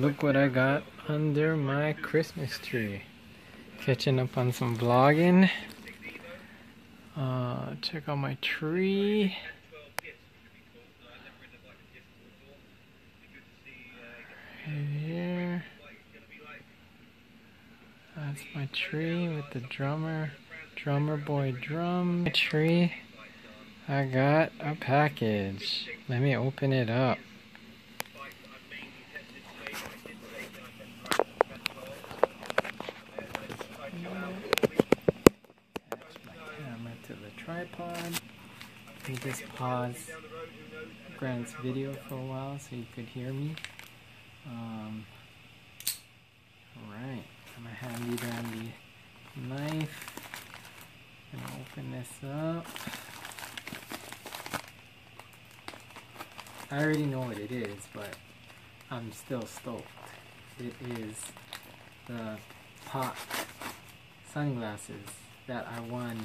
Look what I got under my Christmas tree. Catching up on some vlogging. Uh, check out my tree. Right here. That's my tree with the drummer. Drummer boy drum. My tree. I got a package. Let me open it up. to the tripod. Let me just pause Grant's video for a while so you could hear me. Um, Alright, I'm gonna knife. and open this up. I already know what it is, but I'm still stoked. It is the POC sunglasses that I won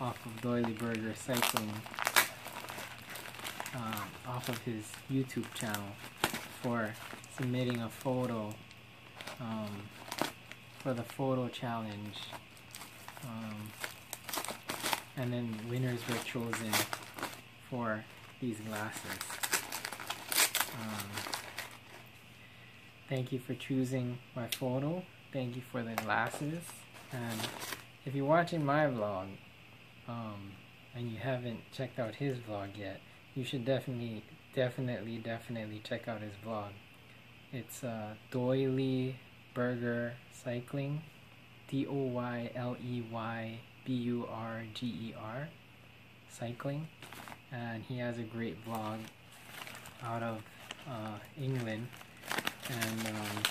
off of Doyleyburger Cycling, um, off of his YouTube channel for submitting a photo um, for the photo challenge. Um, and then winners were chosen for these glasses. Um, thank you for choosing my photo. Thank you for the glasses. And if you're watching my vlog, um, and you haven't checked out his vlog yet, you should definitely, definitely, definitely check out his vlog. It's uh, Doily Burger Cycling, D O Y L E Y B U R G E R, cycling, and he has a great vlog out of uh, England, and um,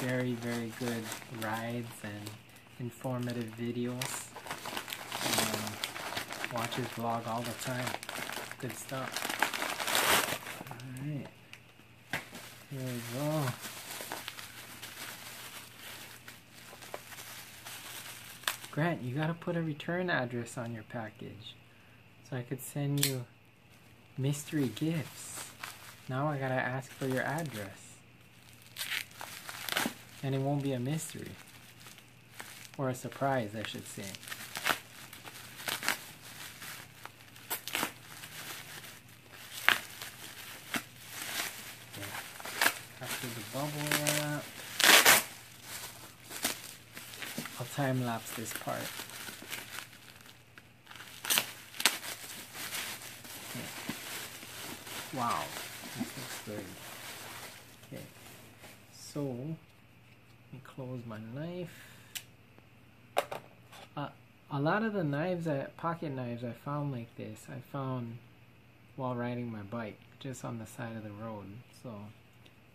very, very good rides and informative videos watch his vlog all the time. Good stuff. Alright. Here we go. Grant, you gotta put a return address on your package so I could send you mystery gifts. Now I gotta ask for your address. And it won't be a mystery. Or a surprise, I should say. Bubble wrap. I'll time lapse this part. Okay. Wow, this looks good. Okay, so let me close my knife. Uh, a lot of the knives, that pocket knives I found like this, I found while riding my bike, just on the side of the road. So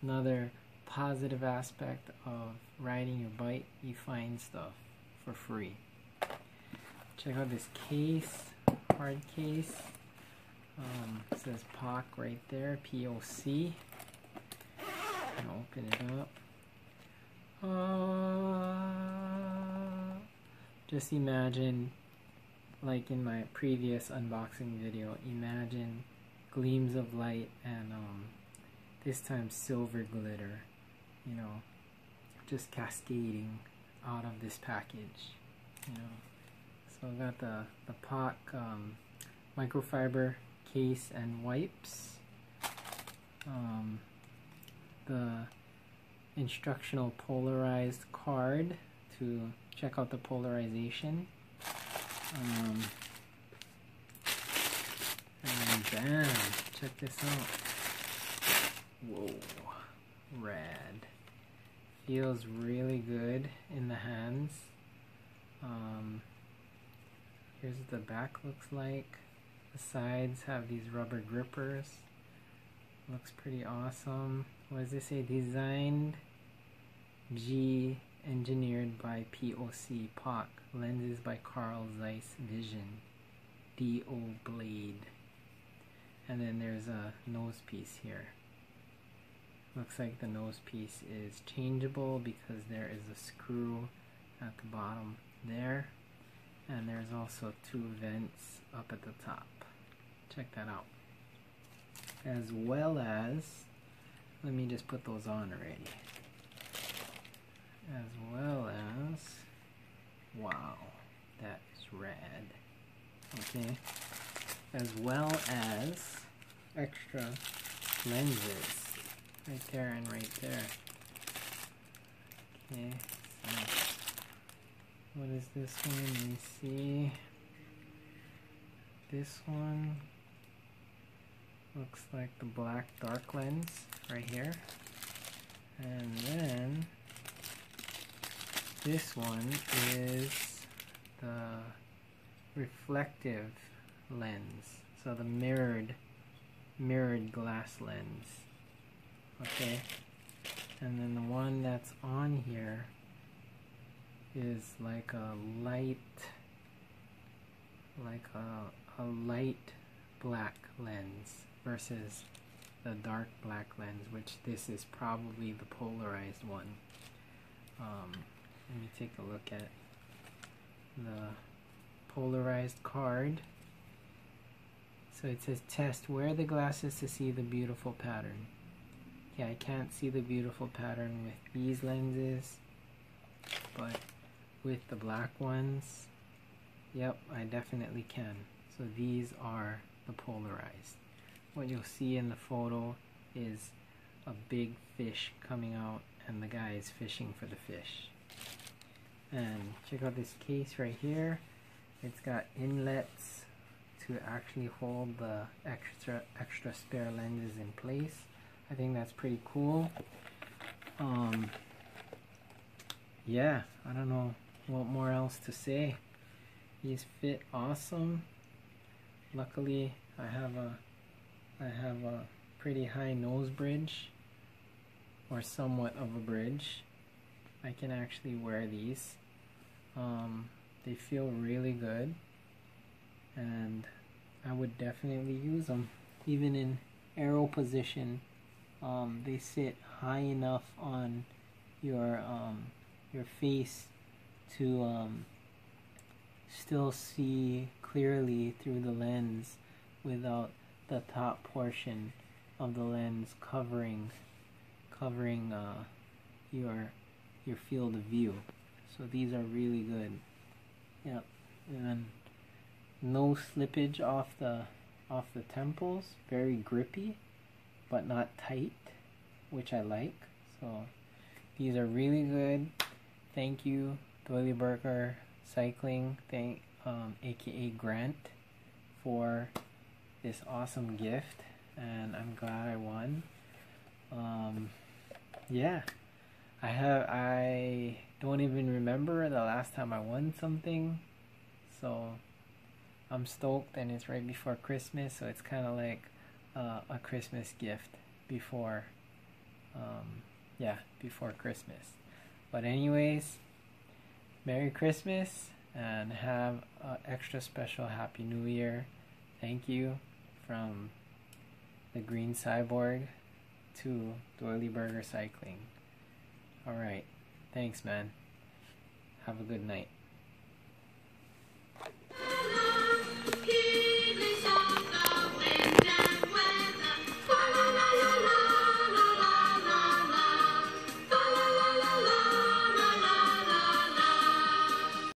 another positive aspect of riding your bike, you find stuff for free. Check out this case, hard case. Um, says POC right there, P-O-C. Open it up. Uh, just imagine, like in my previous unboxing video, imagine gleams of light and um, this time silver glitter you know, just cascading out of this package, you know. So I've got the, the POC um, microfiber case and wipes, um, the instructional polarized card to check out the polarization, um, and bam, check this out. Whoa, rad feels really good in the hands. Um, here's what the back looks like. The sides have these rubber grippers. Looks pretty awesome. What does this say? Designed G engineered by POC POC. Lenses by Carl Zeiss Vision. DO Blade. And then there's a nose piece here. Looks like the nose piece is changeable because there is a screw at the bottom there. And there's also two vents up at the top. Check that out. As well as let me just put those on already. As well as, wow, that is rad. Okay, as well as extra lenses right there and right there. Okay, so what is this one? Let me see. This one looks like the black dark lens right here. And then this one is the reflective lens. So the mirrored mirrored glass lens. Okay. And then the one that's on here is like a light like a, a light black lens versus the dark black lens which this is probably the polarized one. Um, let me take a look at the polarized card. So it says test wear the glasses to see the beautiful pattern yeah I can't see the beautiful pattern with these lenses but with the black ones yep I definitely can. So these are the polarized. What you'll see in the photo is a big fish coming out and the guy is fishing for the fish. And check out this case right here. It's got inlets to actually hold the extra extra spare lenses in place I think that's pretty cool. Um, yeah I don't know what more else to say. These fit awesome. Luckily I have a I have a pretty high nose bridge or somewhat of a bridge. I can actually wear these. Um, they feel really good and I would definitely use them even in aero position um, they sit high enough on your um, your face to um, still see clearly through the lens without the top portion of the lens covering covering uh, your your field of view. So these are really good. Yep, and no slippage off the off the temples. Very grippy, but not tight, which I like. So these are really good. Thank you, Doyleyburger Cycling. Thank um, aka Grant for this awesome gift and I'm glad I won. Um, yeah, I have I don't even remember the last time I won something, so I'm stoked and it's right before Christmas, so it's kind of like uh, a Christmas gift before, um, yeah, before Christmas. But anyways, Merry Christmas and have an extra special Happy New Year. Thank you from the Green Cyborg to Doyleyburger Cycling. Alright, thanks man. Have a good night.